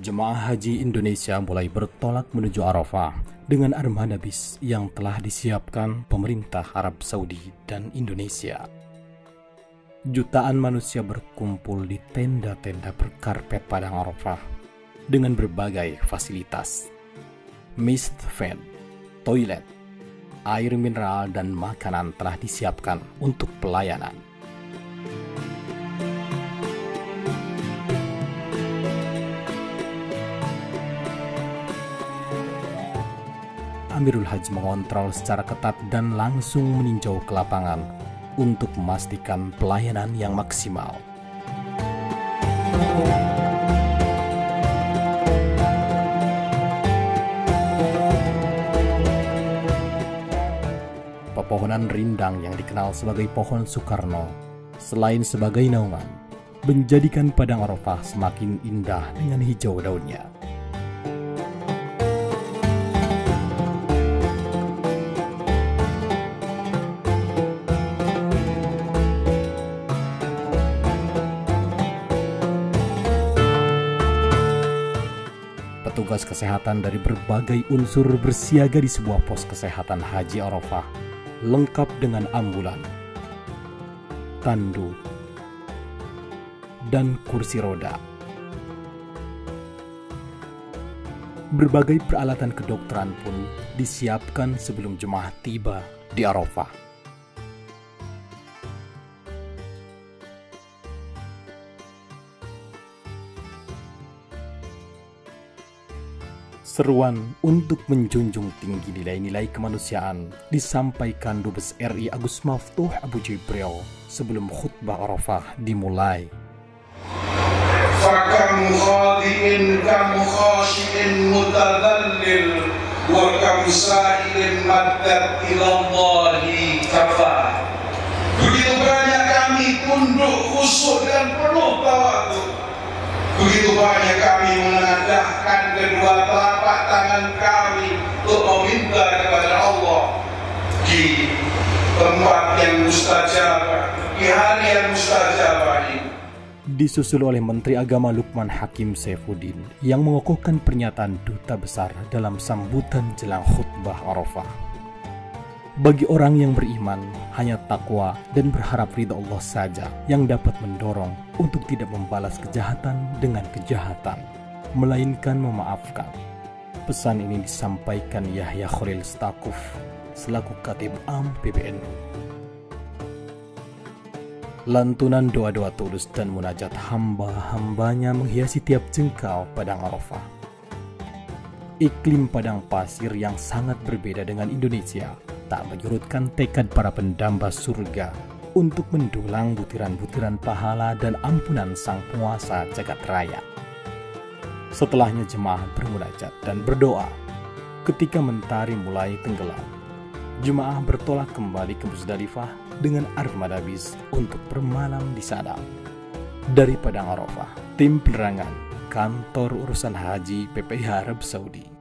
Jemaah Haji Indonesia mulai bertolak menuju Arafah dengan armada bis yang telah disiapkan pemerintah Arab Saudi dan Indonesia. Jutaan manusia berkumpul di tenda-tenda berkarpet padang Arafah dengan berbagai fasilitas. Mist fan, toilet, air mineral dan makanan telah disiapkan untuk pelayanan. Amirul Hajj mengontrol secara ketat dan langsung meninjau ke lapangan untuk memastikan pelayanan yang maksimal. Pepohonan rindang yang dikenal sebagai pohon Soekarno, selain sebagai naungan, menjadikan padang Arafah semakin indah dengan hijau daunnya. Petugas kesehatan dari berbagai unsur bersiaga di sebuah pos kesehatan Haji Arafah, lengkap dengan ambulan, tandu, dan kursi roda. Berbagai peralatan kedokteran pun disiapkan sebelum jemaah tiba di Arafah. Seruan untuk menjunjung tinggi nilai-nilai kemanusiaan disampaikan Dubes RI Agus Maftuh Abu Jibril sebelum khutbah Arafah dimulai. Fakam kafa. Begitu banyak kami tunduk khusyuk dan penuh tawadu Begitu banyak kami mengadahkan kedua telapak tangan kami untuk meminta kepada Allah di tempat yang mustajab, di hari yang mustajab ini. Disusul oleh Menteri Agama Lukman Hakim Saifuddin yang mengukuhkan pernyataan duta besar dalam sambutan jelang khutbah Arafah. Bagi orang yang beriman, hanya takwa dan berharap ridha Allah saja yang dapat mendorong untuk tidak membalas kejahatan dengan kejahatan, melainkan memaafkan. Pesan ini disampaikan Yahya Khalil Stakuf selaku Katib Am PBNU. Lantunan doa-doa tulus dan munajat hamba-hambanya menghiasi tiap jengkal padang Arafah. Iklim padang pasir yang sangat berbeda dengan Indonesia tak menyurutkan tekad para pendamba surga untuk mendulang butiran-butiran pahala dan ampunan sang penguasa jagat raya. Setelahnya jemaah bermunajat dan berdoa ketika mentari mulai tenggelam. Jemaah bertolak kembali ke Musdalifah dengan armada bis untuk bermalam di sana. Dari Padang Arafah, tim penerangan kantor urusan haji PPH Arab Saudi